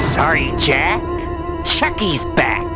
Sorry, Jack. Chucky's back.